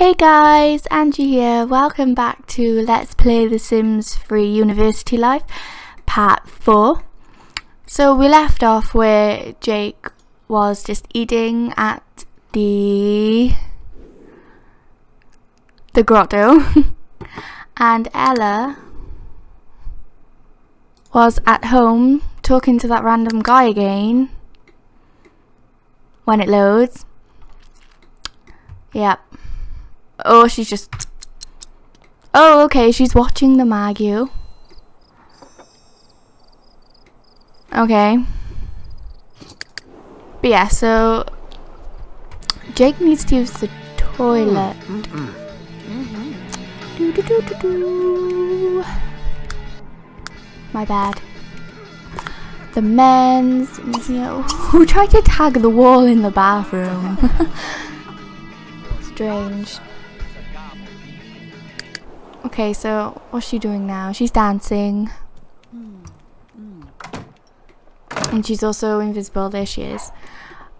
Hey guys, Angie here. Welcome back to Let's Play The Sims 3 University Life, part 4. So we left off where Jake was just eating at the the grotto and Ella was at home talking to that random guy again when it loads. Yep. Oh, she's just... Oh, okay, she's watching the Magu. Okay. But yeah, so... Jake needs to use the toilet. Mm, mm, mm. Do, do, do, do, do. My bad. The men's... You know, who tried to tag the wall in the bathroom? Strange. Okay, so what's she doing now? She's dancing. Mm, mm. And she's also invisible. There she is.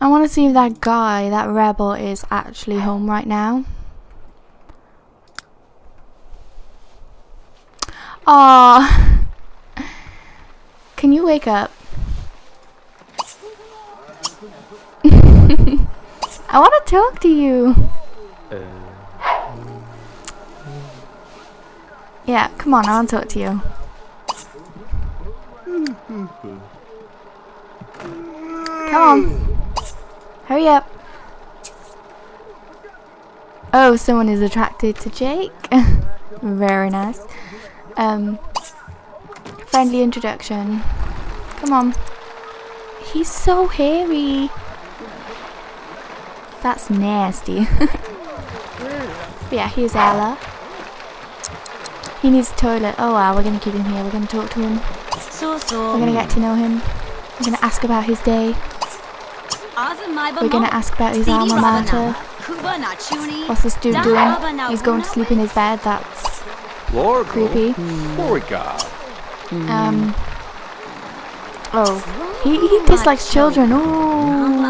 I want to see if that guy, that rebel, is actually home right now. Aww. Can you wake up? I want to talk to you. Uh, Yeah, come on, I want to talk to you. Come on. Hurry up. Oh, someone is attracted to Jake. Very nice. Um, friendly introduction. Come on. He's so hairy. That's nasty. yeah, here's Ella. He needs a toilet. Oh wow, we're gonna keep him here. We're gonna talk to him. We're gonna get to know him. We're gonna ask about his day. We're gonna ask about his alma mater. What's this dude doing? He's going to sleep in his bed. That's creepy. Um. Oh, he, he dislikes children. Oh.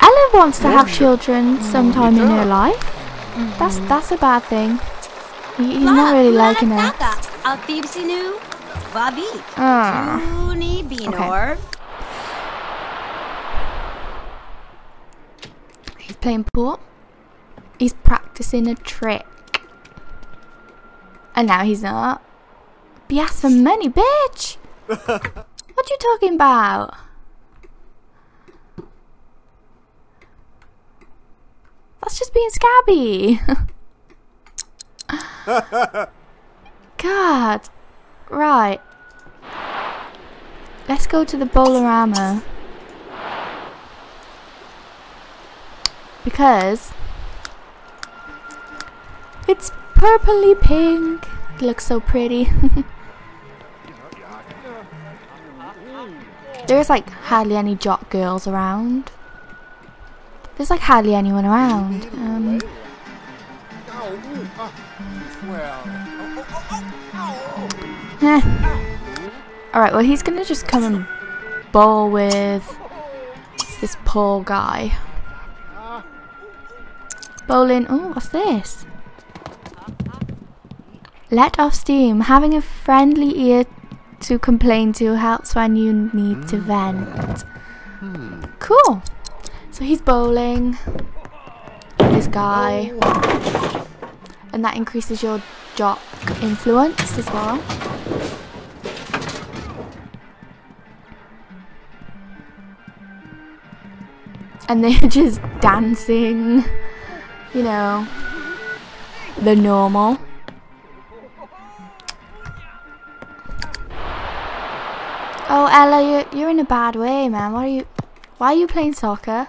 Ella wants to have children sometime in her life. That's that's a bad thing. He, he's not really liking her. Ah. Okay. He's playing pool. He's practicing a trick. And now he's not. Be asked for money, bitch! what are you talking about? That's just being scabby. God. Right. Let's go to the Bolarama. Because it's purpley pink. It looks so pretty. There's like hardly any jock girls around. There's like hardly anyone around. Um, eh. Alright, well he's gonna just come and bowl with this poor guy. Bowling. Oh, what's this? Let off steam. Having a friendly ear to complain to helps when you need to vent. Cool. So he's bowling. This guy. And that increases your jock influence as well. And they're just dancing. You know. The normal. Oh, Ella, you're, you're in a bad way, man. Why are you... Why are you playing soccer?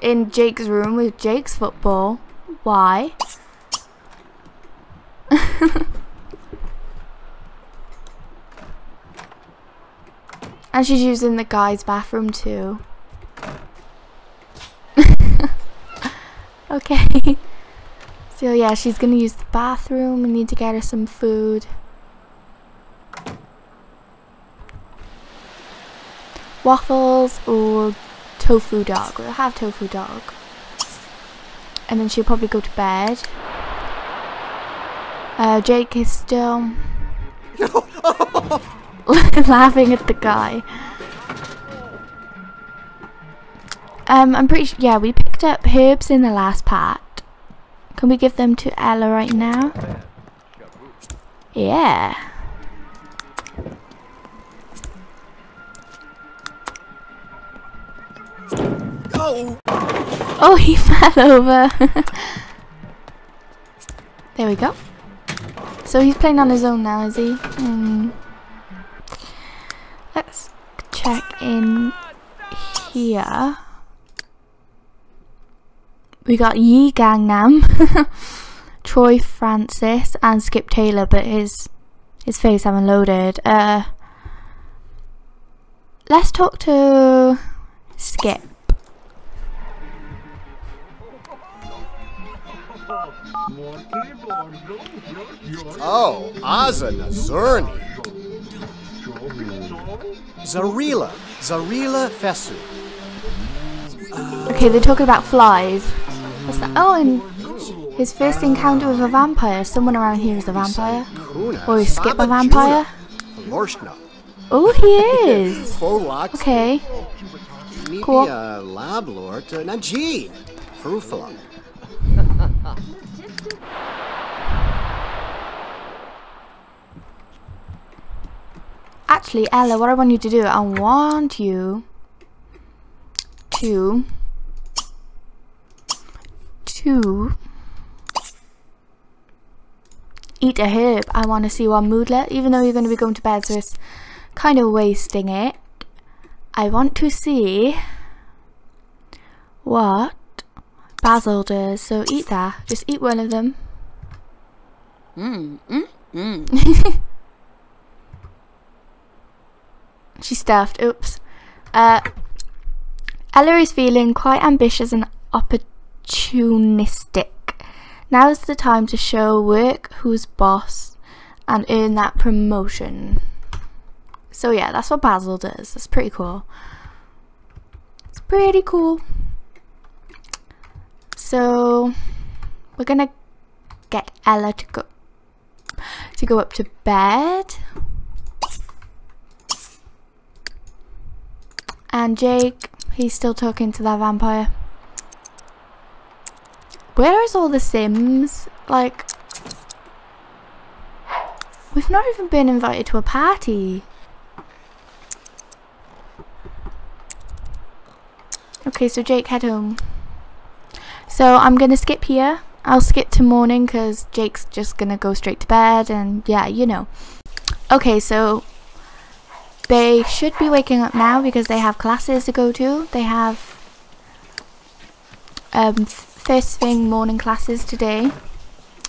In Jake's room with Jake's football. Why? and she's using the guy's bathroom too. okay. So yeah, she's gonna use the bathroom. We need to get her some food. Waffles or tofu dog. We'll have tofu dog. And then she'll probably go to bed. Uh, Jake is still laughing at the guy. Um, I'm pretty sure, yeah, we picked up herbs in the last part. Can we give them to Ella right now? Yeah. Oh! Oh, he fell over. there we go. So he's playing on his own now, is he? Hmm. Let's check in here. We got Yi Gangnam, Troy Francis, and Skip Taylor, but his his face haven't loaded. Uh, let's talk to Skip. Oh, Aza Nazurni. Zarila. Zarila Fesu. Okay, they're talking about flies. What's that? Oh, and his first encounter with a vampire. Someone around here is a vampire. Or is Skip a vampire? Oh, he is. Okay. Cool. To uh, Najee. Frufala. Actually, Ella, what I want you to do, I want you to to eat a herb. I want to see one moodlet, even though you're going to be going to bed, so it's kind of wasting it. I want to see what Basil does. So eat that. Just eat one of them. Mmm, mmm, mmm. She's stuffed. Oops. Uh, Ella is feeling quite ambitious and opportunistic. Now's the time to show work who's boss and earn that promotion. So yeah, that's what Basil does. That's pretty cool. It's pretty cool. So we're gonna get Ella to go to go up to bed. And Jake, he's still talking to that vampire. Where is all the Sims? Like, we've not even been invited to a party. Okay, so Jake, head home. So I'm going to skip here. I'll skip to morning because Jake's just going to go straight to bed and yeah, you know. Okay, so they should be waking up now because they have classes to go to. They have um, first thing morning classes today.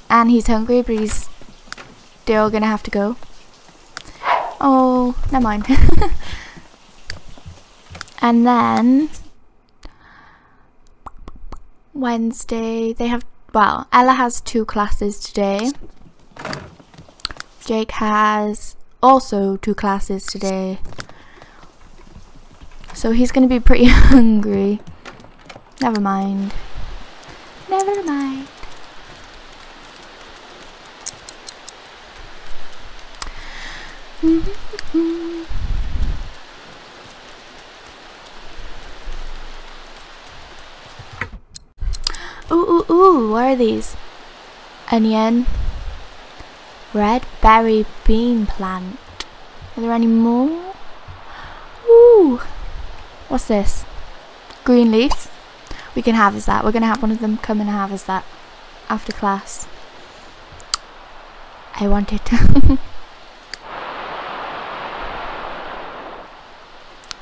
And he's hungry, but he's still going to have to go. Oh, never mind. and then Wednesday, they have, well, Ella has two classes today. Jake has also two classes today. So he's going to be pretty hungry. Never mind. Never mind. Ooh, are these? Onion. Red berry bean plant. Are there any more? Ooh. What's this? Green leaf. We can harvest that. We're going to have one of them come and harvest that after class. I want it.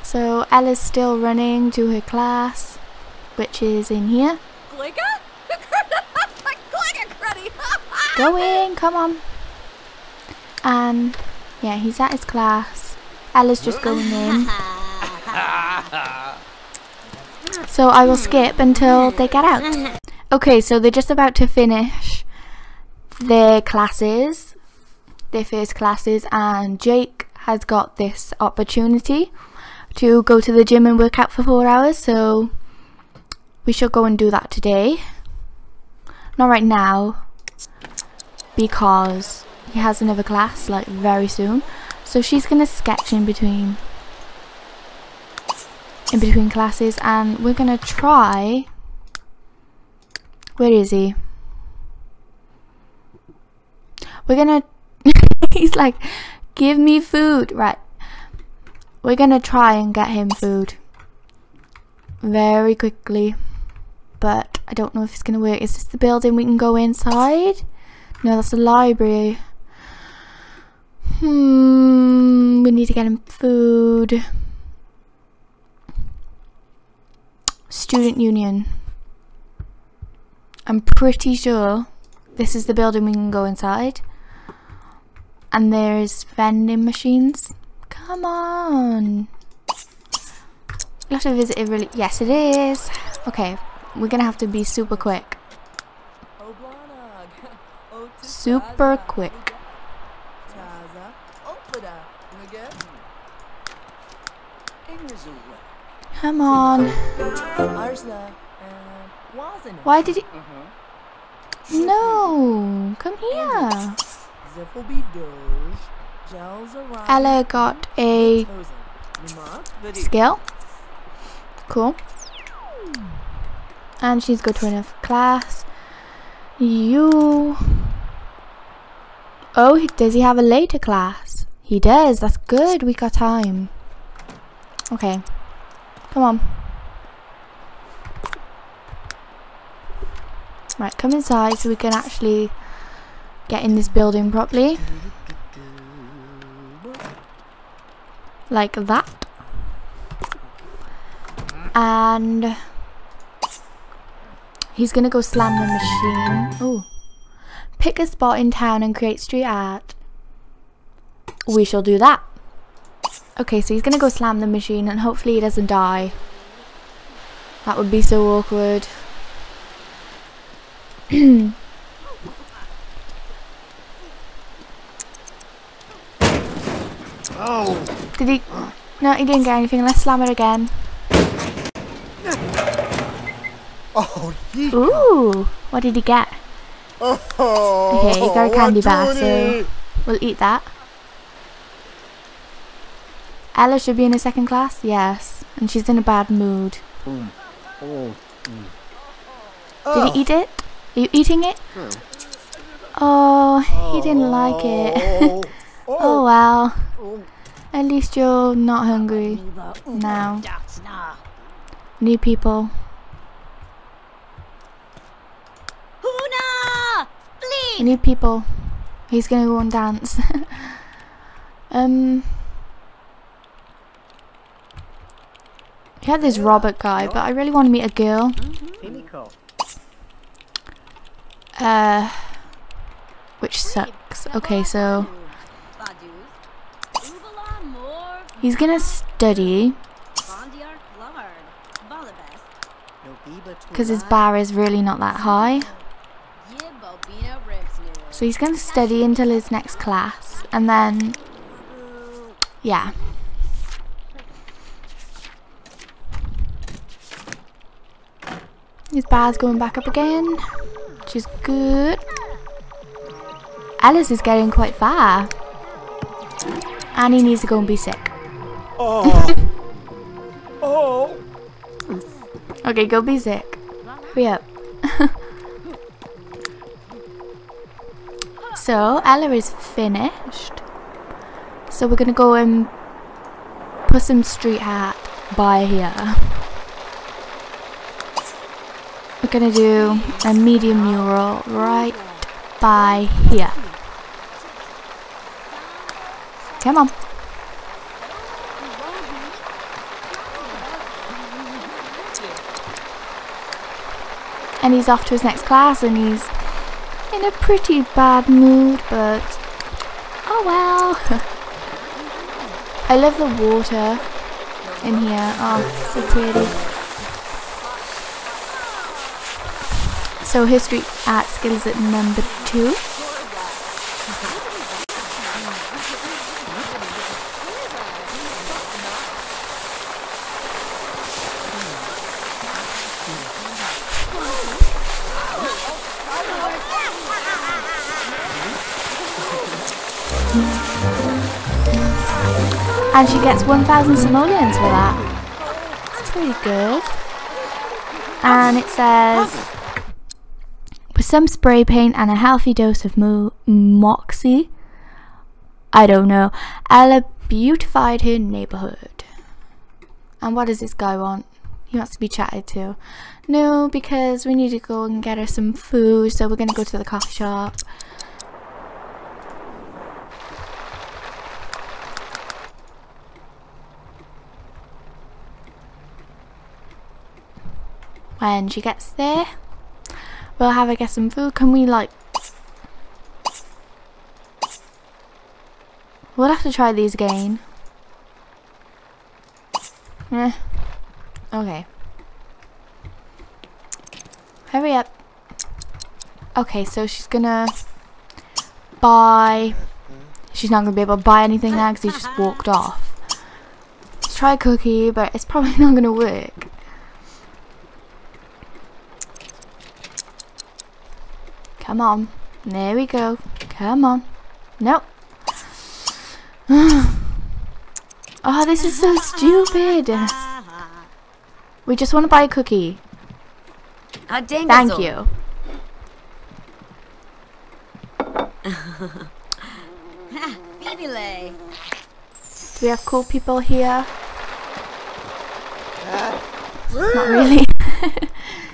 so Ella's still running to her class, which is in here. Going, come on. And yeah, he's at his class. Ella's just going in. So I will skip until they get out. Okay, so they're just about to finish their classes, their first classes, and Jake has got this opportunity to go to the gym and work out for four hours, so we should go and do that today. Not right now, because he has another class like very soon. So she's gonna sketch in between in between classes and we're gonna try where is he? We're gonna he's like give me food right we're gonna try and get him food very quickly but I don't know if it's gonna work is this the building we can go inside no that's the library hmm we need to get him food student union I'm pretty sure this is the building we can go inside and there's vending machines. Come on. We'll have visit it really. Yes, it is. Okay, we're gonna have to be super quick. Super quick. Come on. Why did he? No, come here. Ella got a skill. Cool. And she's good to enough class. You. Oh, does he have a later class? He does. That's good. We got time. Okay. Come on. Right, come inside so we can actually get in this building properly. Like that. And he's gonna go slam the machine. Oh. Pick a spot in town and create street art. We shall do that. Okay, so he's gonna go slam the machine and hopefully he doesn't die. That would be so awkward. Oh. Did he? No, he didn't get anything. Let's slam it again. Oh, ye- Ooh, what did he get? Oh, Okay, he got a candy bar, so we- we'll eat that. Ella should be in a second class, yes, and she's in a bad mood. Oh. Did Oh. he eat it? Are you eating it? Hmm. Oh, he didn't like it. Oh. oh well. Oh. At least you're not hungry now. New people. Bleed! New people. He's gonna go and dance. um. He had this Robert guy, but I really want to meet a girl. Uh, which sucks. Okay, so he's gonna study because his bar is really not that high. So he's gonna study until his next class, and then yeah. His bar's going back up again, which is good. Alice is getting quite far. And he needs to go and be sick. Oh. oh. Okay, go be sick. Hurry up. so, Ella is finished. So we're gonna go and put some street art by here. We're gonna do a medium mural right by here. Come on. And he's off to his next class and he's in a pretty bad mood, but oh well. I love the water in here. Oh, so pretty. So history at skills at number two. And she gets 1,000 simoleons for that. That's pretty good. And it says, with some spray paint and a healthy dose of mo moxie, I don't know, Ella beautified her neighborhood. And what does this guy want? He wants to be chatted to. No, because we need to go and get her some food, so we're going to go to the coffee shop. When she gets there, we'll have her get some food. Can we, like... We'll have to try these again. Eh. Okay. Hurry up. Okay, so she's gonna buy... She's not gonna be able to buy anything now because he just walked off. Let's try a cookie, but it's probably not gonna work. Come on. There we go. Come on. Nope. oh, this is so stupid. We just want to buy a cookie. Thank you. Do we have cool people here? Not really.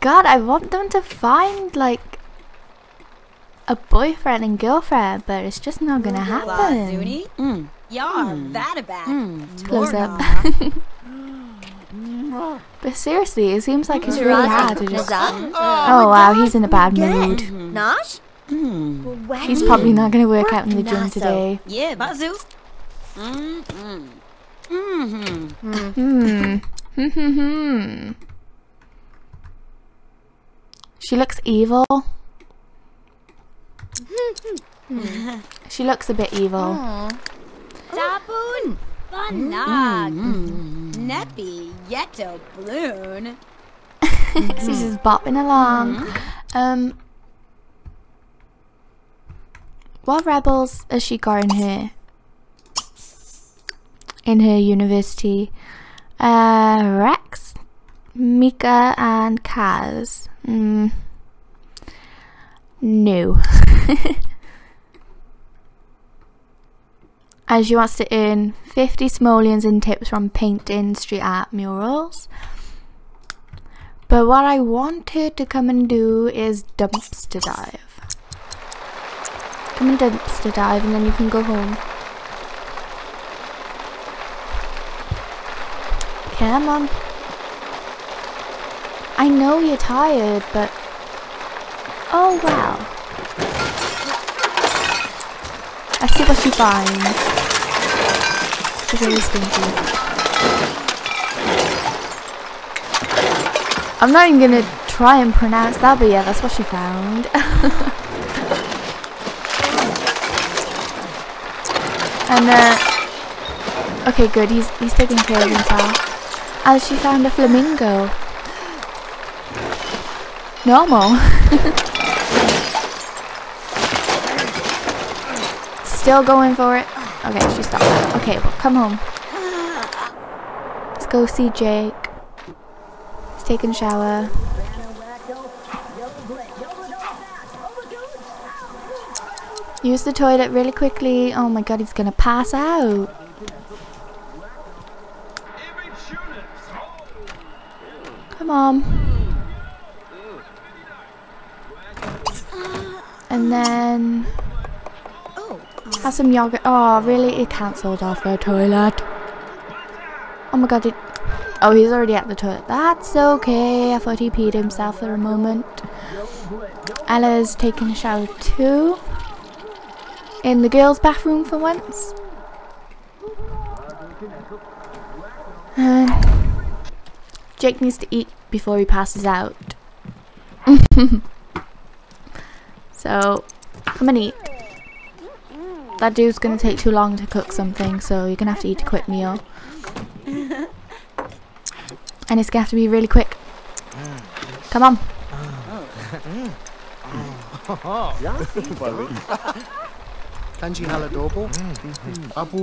God, I want them to find like a boyfriend and girlfriend, but it's just not gonna happen. Mm. Yar, that back. Mm. Close up. but seriously, it seems like it's really hard to just. Oh wow, he's in a bad mood. Nosh? Mm. He's probably not gonna work out in the gym today. Yeah, Bazoo. Mm -hmm. Mm -hmm. Hmm. Hmm. She looks evil. she looks a bit evil. Tapoon, Banag, Neppy, Yeto, Bloon. She's just bopping along. Um, what rebels has she got in her? In her university, uh, Rex, Mika, and Kaz. Mm. No. As she wants to earn 50 simoleons in tips from painting street art murals. But what I want her to come and do is dumpster dive. Come and dumpster dive and then you can go home. Come on. I know you're tired, but... Oh, wow. Let's see what she finds. She's really stinky. I'm not even gonna try and pronounce that, but yeah, that's what she found. and uh, okay, good. He's he's taking care of himself. As she found a flamingo. Normal. Still going for it. Okay, she stopped. Okay, well, come home. Let's go see Jake. He's taking a shower. Use the toilet really quickly. Oh my god, he's gonna pass out. Come on. And then have some yogurt. Oh, really? It cancelled off the toilet. Oh my god, it... Oh, he's already at the toilet. That's okay. I thought he peed himself for a moment. Ella's taking a shower too. In the girls' bathroom for once. Uh, Jake needs to eat before he passes out. so, come and eat. That dude's gonna take too long to cook something, so you're gonna have to eat a quick meal. And it's gonna have to be really quick. Come on. Kanji haladobo. Mm-hmm. Abu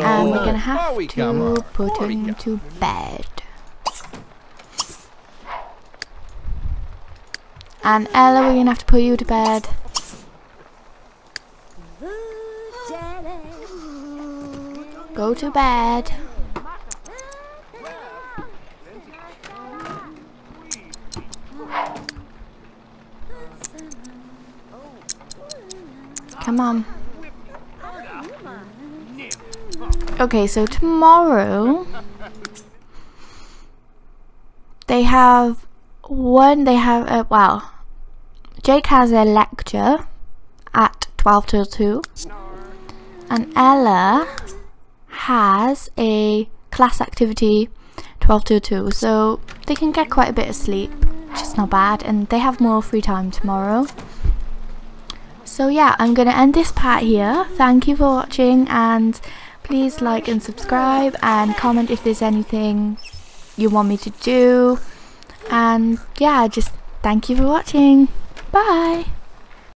And we're gonna have Here we come. to put him to bed. And Ella, we're gonna have to put you to bed. Go to bed. Come on. Okay, so tomorrow they have one. They have uh, well, Jake has a lecture at twelve till two, and Ella has a class activity twelve till two. So they can get quite a bit of sleep, which is not bad, and they have more free time tomorrow. So yeah, I'm to end this part here. Thank you for watching and please like and subscribe and comment if there's anything you want me to do. And yeah, just thank you for watching. Bye.